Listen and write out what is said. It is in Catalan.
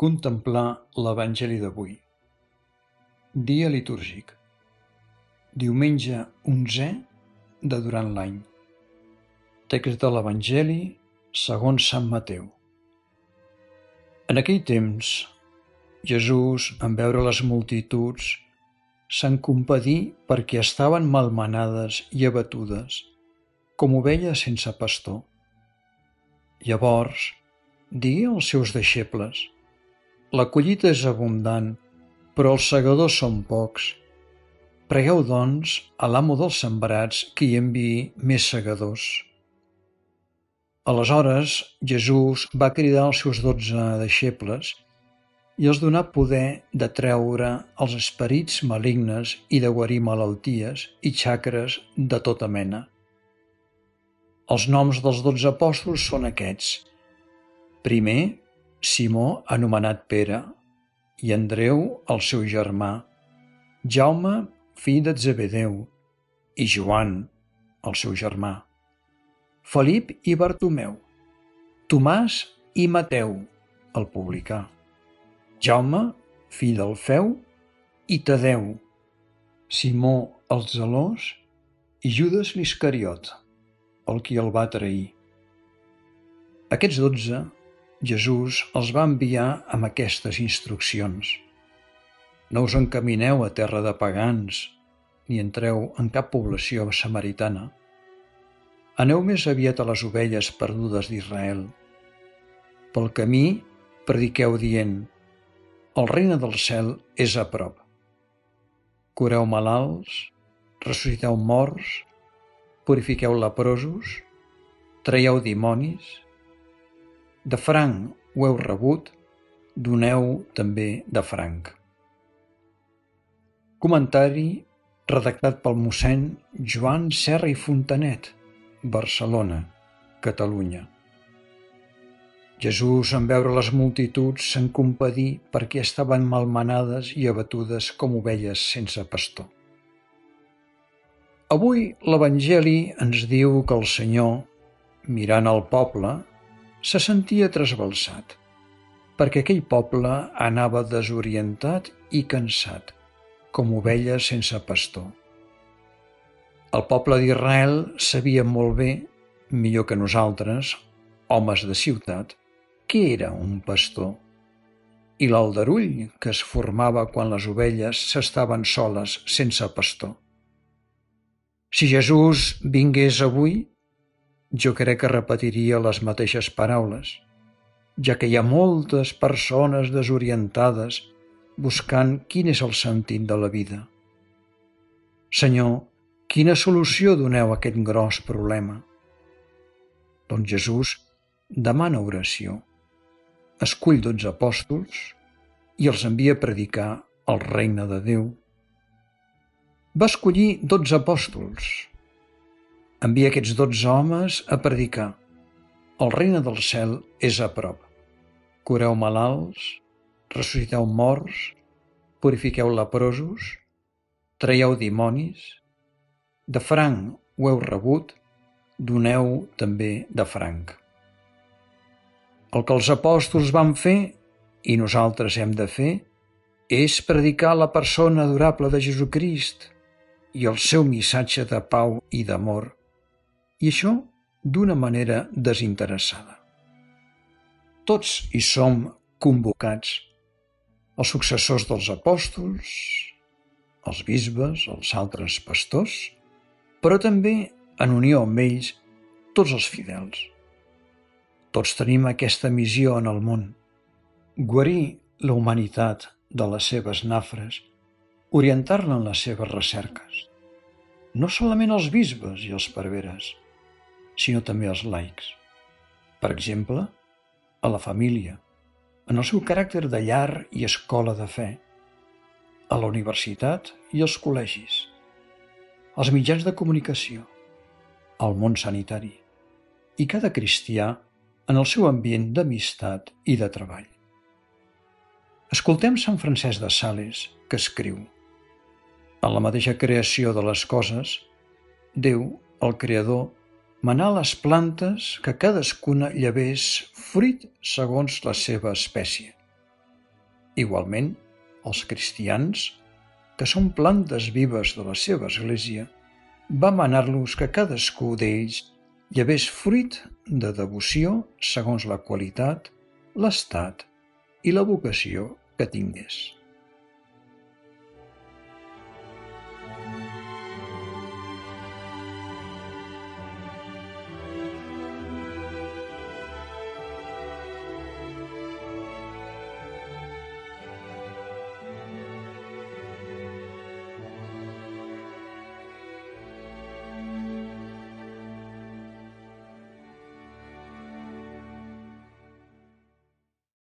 Contemplar l'Evangeli d'avui. Dia litúrgic. Diumenge onzè de durant l'any. Text de l'Evangeli segons Sant Mateu. En aquell temps, Jesús, en veure les multituds, se'n compadí perquè estaven malmenades i abatudes, com ovelles sense pastor. Llavors, digué als seus deixebles, la collita és abundant, però els segadors són pocs. Pregueu, doncs, a l'amo dels sembrats que hi enviï més segadors. Aleshores, Jesús va cridar els seus dotze deixebles i els donà poder de treure els esperits malignes i de guarir malalties i xacres de tota mena. Els noms dels dotze apòstols són aquests. Primer, Simó, anomenat Pere, i Andreu, el seu germà, Jaume, fill de Zebedeu, i Joan, el seu germà, Felip i Bartomeu, Tomàs i Mateu, el publicà, Jaume, fill d'Alfeu, i Tadeu, Simó el zelós i Judes l'Iscariot, el qui el va trair. Aquests dotze Jesús els va enviar amb aquestes instruccions. No us encamineu a terra de pagans, ni entreu en cap població samaritana. Aneu més aviat a les ovelles perdudes d'Israel. Pel camí prediqueu dient, el regne del cel és a prop. Cureu malalts, ressusciteu morts, purifiqueu leprosos, traieu dimonis, de franc ho heu rebut, doneu també de franc. Comentari redactat pel mossèn Joan Serra i Fontanet, Barcelona, Catalunya. Jesús, en veure les multituds, se'n compadí perquè estaven malmenades i abatudes com ovelles sense pastor. Avui l'Evangeli ens diu que el Senyor, mirant el poble, se sentia trasbalsat, perquè aquell poble anava desorientat i cansat, com ovelles sense pastor. El poble d'Israel sabia molt bé, millor que nosaltres, homes de ciutat, què era un pastor i l'aldarull que es formava quan les ovelles s'estaven soles sense pastor. Si Jesús vingués avui, jo crec que repetiria les mateixes paraules, ja que hi ha moltes persones desorientades buscant quin és el sentit de la vida. Senyor, quina solució doneu a aquest gros problema? Doncs Jesús demana oració, escull dotze apòstols i els envia a predicar el regne de Déu. Va escollir dotze apòstols, envia aquests dotze homes a predicar. El regne del cel és a prop. Cureu malalts, ressusciteu morts, purifiqueu leprosos, traieu dimonis. De franc ho heu rebut, doneu també de franc. El que els apòstols van fer, i nosaltres hem de fer, és predicar la persona adorable de Jesucrist i el seu missatge de pau i d'amor i això d'una manera desinteressada. Tots hi som convocats, els successors dels apòstols, els bisbes, els altres pastors, però també, en unió amb ells, tots els fidels. Tots tenim aquesta missió en el món, guarir la humanitat de les seves nafres, orientar-la en les seves recerques. No solament els bisbes i els perveres, sinó també als laics. Per exemple, a la família, en el seu caràcter de llar i escola de fe, a la universitat i als col·legis, als mitjans de comunicació, al món sanitari i cada cristià en el seu ambient d'amistat i de treball. Escoltem Sant Francesc de Sales, que escriu En la mateixa creació de les coses, Déu, el Creador, manar les plantes que cadascuna llevés fruit segons la seva espècie. Igualment, els cristians, que són plantes vives de la seva església, va manar-los que cadascú d'ells llevés fruit de devoció segons la qualitat, l'estat i la vocació que tingués.